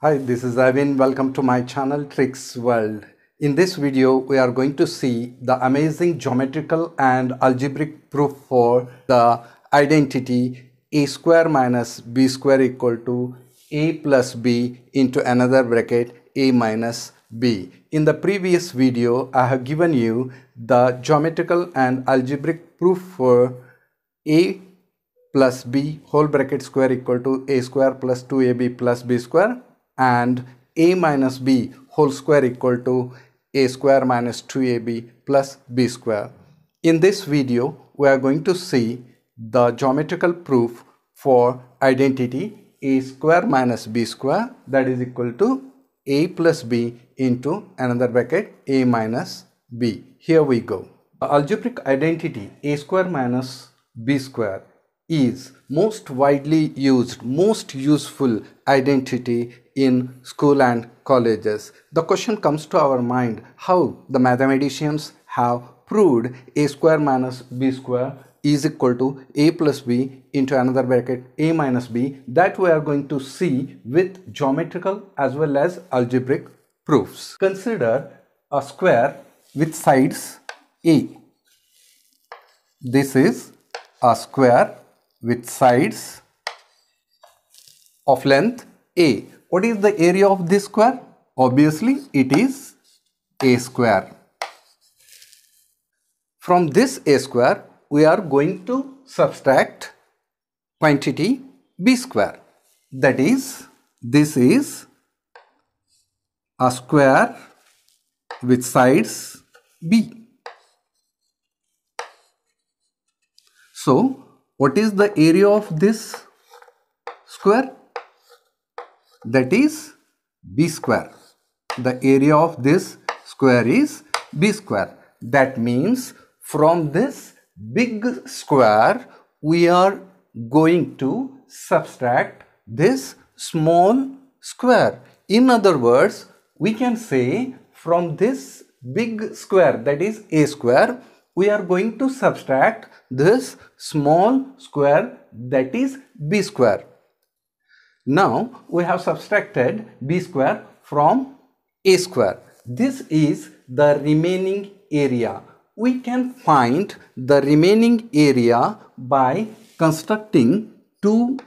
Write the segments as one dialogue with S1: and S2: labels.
S1: Hi, this is Avin. Welcome to my channel Tricks World. In this video, we are going to see the amazing geometrical and algebraic proof for the identity a square minus b square equal to a plus b into another bracket a minus b. In the previous video, I have given you the geometrical and algebraic proof for a plus b whole bracket square equal to a square plus 2ab plus b square and a minus b whole square equal to a square minus 2ab plus b square. In this video, we are going to see the geometrical proof for identity a square minus b square that is equal to a plus b into another bracket a minus b. Here we go. Algebraic identity a square minus b square is most widely used, most useful identity in school and colleges. The question comes to our mind how the mathematicians have proved a square minus b square is equal to a plus b into another bracket a minus b that we are going to see with geometrical as well as algebraic proofs. Consider a square with sides a. This is a square with sides of length a. What is the area of this square? Obviously, it is a square. From this a square, we are going to subtract quantity b square. That is, this is a square with sides b. So, what is the area of this square? That is b square. The area of this square is b square. That means from this big square we are going to subtract this small square. In other words we can say from this big square that is a square we are going to subtract this small square that is b square. Now we have subtracted b square from a square. This is the remaining area. We can find the remaining area by constructing two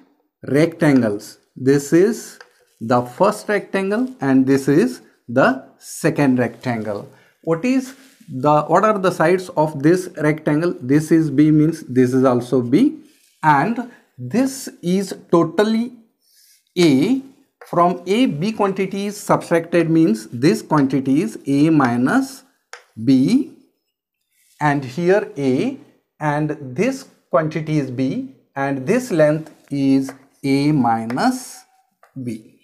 S1: rectangles. This is the first rectangle and this is the second rectangle. What is the what are the sides of this rectangle? This is b means this is also b. And this is totally a. From a b quantity is subtracted means this quantity is a minus b. And here a. And this quantity is b. And this length is a minus b.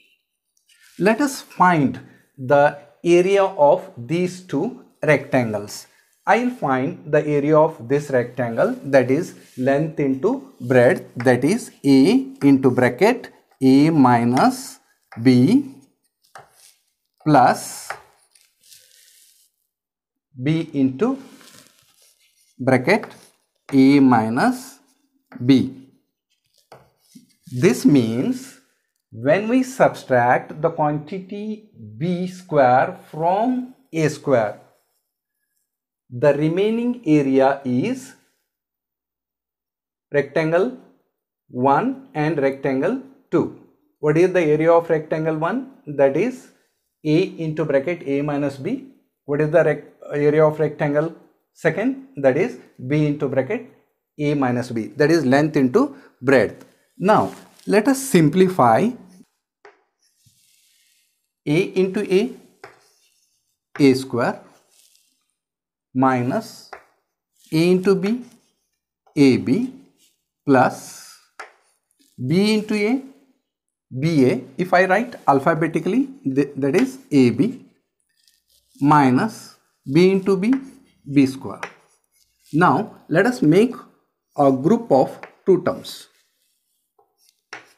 S1: Let us find the area of these two rectangles. I'll find the area of this rectangle that is length into breadth that is A into bracket A minus B plus B into bracket A minus B. This means when we subtract the quantity B square from A square the remaining area is rectangle 1 and rectangle 2. What is the area of rectangle 1? That is A into bracket A minus B. What is the area of rectangle second? That is B into bracket A minus B. That is length into breadth. Now, let us simplify A into A, A square minus a into b ab plus b into a ba if I write alphabetically th that is ab minus b into b b square. Now let us make a group of two terms.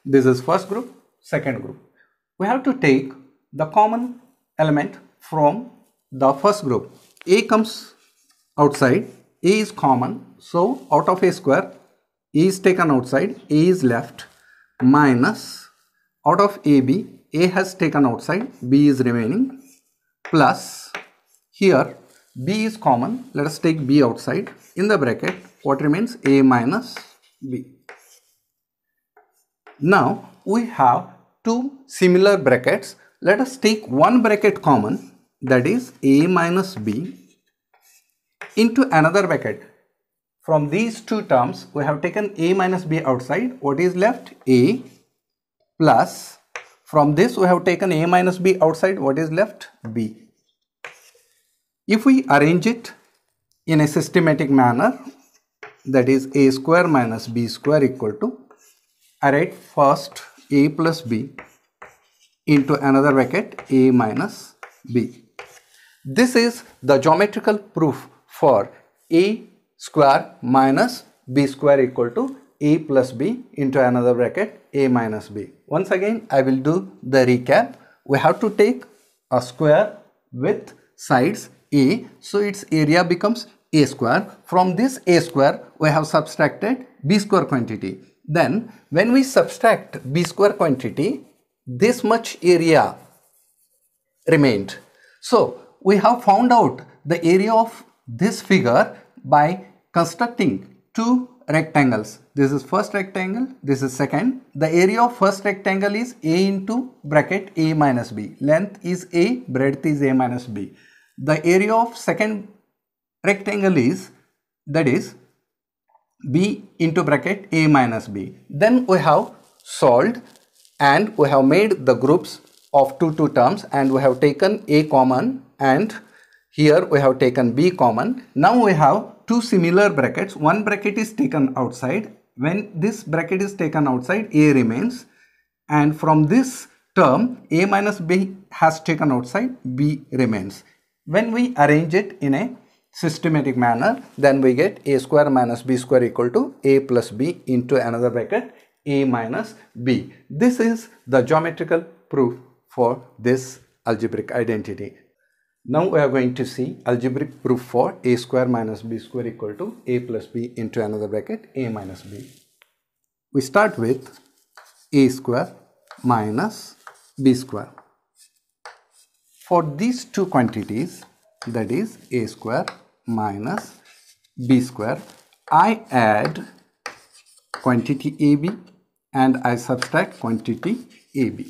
S1: This is first group, second group. We have to take the common element from the first group. A comes outside a is common so out of a square a is taken outside a is left minus out of ab a has taken outside b is remaining plus here b is common let us take b outside in the bracket what remains? A minus b. Now we have two similar brackets let us take one bracket common that is a minus b into another bracket. From these two terms we have taken a minus b outside. What is left? A plus. From this we have taken a minus b outside. What is left? B. If we arrange it in a systematic manner that is a square minus b square equal to write first a plus b into another bracket a minus b. This is the geometrical proof for a square minus b square equal to a plus b into another bracket a minus b. Once again I will do the recap. We have to take a square with sides a so its area becomes a square. From this a square we have subtracted b square quantity. Then when we subtract b square quantity this much area remained. So we have found out the area of this figure by constructing two rectangles. This is first rectangle, this is second. The area of first rectangle is A into bracket A minus B. Length is A, breadth is A minus B. The area of second rectangle is that is B into bracket A minus B. Then we have solved and we have made the groups of two two terms and we have taken A common and here we have taken B common. Now we have two similar brackets. One bracket is taken outside. When this bracket is taken outside, A remains. And from this term, A minus B has taken outside, B remains. When we arrange it in a systematic manner, then we get A square minus B square equal to A plus B into another bracket, A minus B. This is the geometrical proof for this algebraic identity. Now we are going to see algebraic proof for a square minus b square equal to a plus b into another bracket a minus b. We start with a square minus b square. For these two quantities that is a square minus b square I add quantity ab and I subtract quantity ab.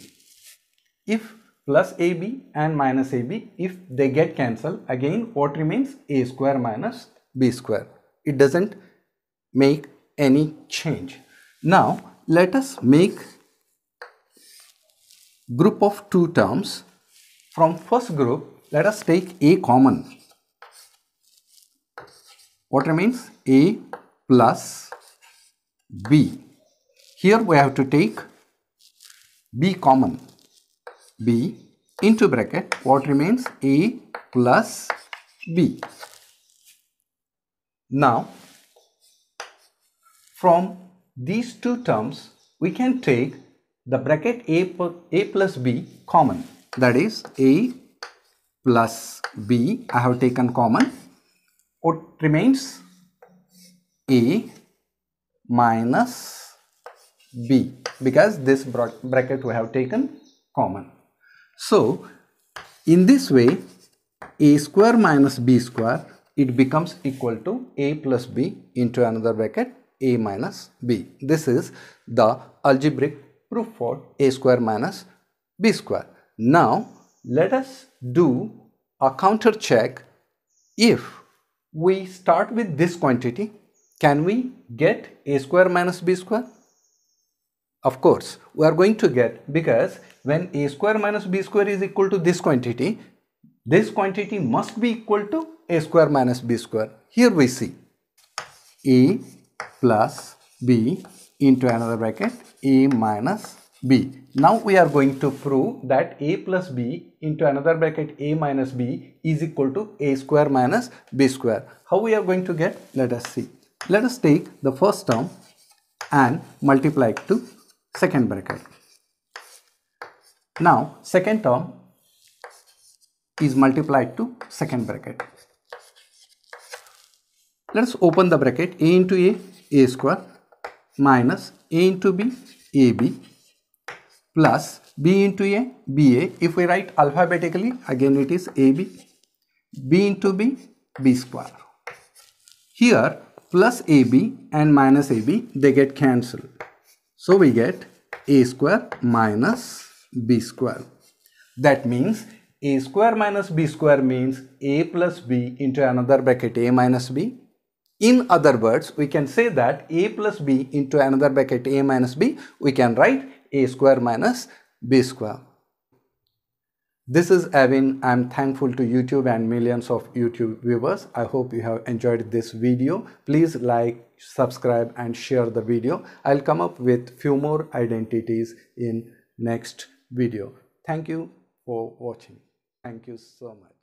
S1: If plus AB and minus AB if they get cancelled again what remains A square minus B square. It doesn't make any change. Now let us make group of two terms. From first group let us take A common. What remains? A plus B. Here we have to take B common b into bracket what remains? A plus b. Now from these two terms we can take the bracket a, a plus b common. That is a plus b I have taken common. What remains? A minus b. Because this bracket we have taken common. So, in this way, a square minus b square, it becomes equal to a plus b into another bracket a minus b. This is the algebraic proof for a square minus b square. Now, let us do a counter check. If we start with this quantity, can we get a square minus b square? Of course, we are going to get because when a square minus b square is equal to this quantity, this quantity must be equal to a square minus b square. Here we see a plus b into another bracket a minus b. Now we are going to prove that a plus b into another bracket a minus b is equal to a square minus b square. How we are going to get? Let us see. Let us take the first term and multiply it to second bracket. Now second term is multiplied to second bracket. Let us open the bracket a into a a square minus a into b ab plus b into a ba if we write alphabetically again it is ab b into b b square here plus ab and minus ab they get cancelled so we get a square minus b square that means a square minus b square means a plus b into another bracket a minus b in other words, we can say that a plus b into another bracket a minus b, we can write a square minus b square. This is Avin. I'm thankful to YouTube and millions of YouTube viewers. I hope you have enjoyed this video. Please like, subscribe and share the video. I'll come up with few more identities in next video. Thank you for watching. Thank you so much.